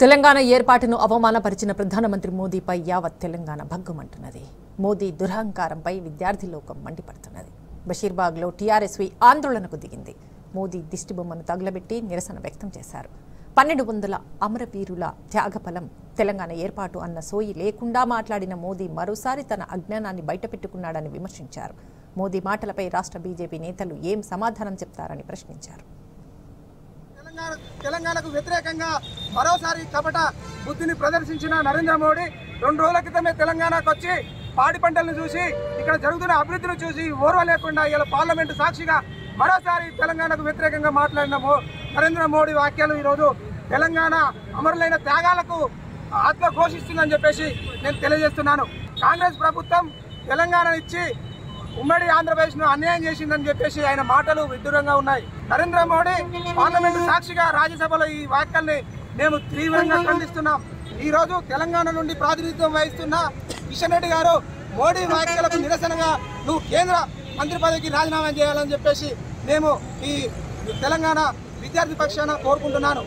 తెలంగాణ ఏర్పాటును అవమానపరిచిన ప్రధానమంత్రి మోదీపై యావత్ తెలంగాణ భగ్గుమంటున్నది. మోదీ దురహంకారంపై విద్యార్థి లోకం మండిపడుతున్నది. బషీర్బాగ్లో టీఆర్ఎస్వి ఆందోళనకు దిగింది. మోదీ దిష్టిబొమ్మను తగులబెట్టి నిరసన వ్యక్తం చేశారు. పన్నెండు వందల అమరవీరుల త్యాగఫలం తెలంగాణ ఏర్పాటు అన్న సోయి లేకుండా మాట్లాడిన మోదీ మరోసారి తన అజ్ఞానాన్ని బయటపెట్టుకున్నాడని విమర్శించారు. మోదీ మాటలపై రాష్ట్ర బీజేపీ నేతలు ఏం సమాధానం చెప్తారని ప్రశ్నించారు. తెలంగాణకు వ్యతిరేకంగా మరోసారి కపట బుద్ధిని ప్రదర్శించిన నరేంద్ర మోడీ రెండు రోజుల క్రితమే తెలంగాణకు వచ్చి పాడి పంటలను చూసి ఇక్కడ జరుగుతున్న అభివృద్ధిని చూసి ఓర్వ లేకుండా ఇలా పార్లమెంటు సాక్షిగా మరోసారి తెలంగాణకు వ్యతిరేకంగా మాట్లాడిన నరేంద్ర మోడీ వ్యాఖ్యలు ఈరోజు తెలంగాణ అమరులైన త్యాగాలకు ఆత్మ ఘోషిస్తుందని చెప్పేసి నేను తెలియజేస్తున్నాను. కాంగ్రెస్ ప్రభుత్వం తెలంగాణ ఇచ్చి ఉమ్మడి ఆంధ్రప్రదేశ్ను అన్యాయం చేసిందని చెప్పేసి ఆయన మాటలు విడ్డూరంగా ఉన్నాయి. నరేంద్ర మోడీ పార్లమెంటు సాక్షిగా రాజ్యసభలో ఈ వ్యాఖ్యల్ని మేము తీవ్రంగా ఖండిస్తున్నాం. ఈ రోజు తెలంగాణ నుండి ప్రాతినిధ్యం వహిస్తున్న కిషన్ రెడ్డి గారు మోడీ వ్యాఖ్యలకు నిరసనగా నువ్వు కేంద్ర మంత్రి పదవికి రాజీనామా చేయాలని చెప్పేసి మేము ఈ తెలంగాణ విద్యార్థి పక్షాన కోరుకుంటున్నాను.